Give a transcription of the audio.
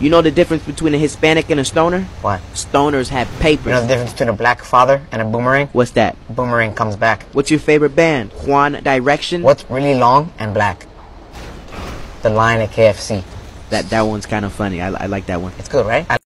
You know the difference between a Hispanic and a stoner? What? Stoners have You know the difference between a black father and a boomerang? What's that? Boomerang comes back. What's your favorite band? Juan Direction? What's really long and black? The line at KFC. That that one's kind of funny. I, I like that one. It's good, right?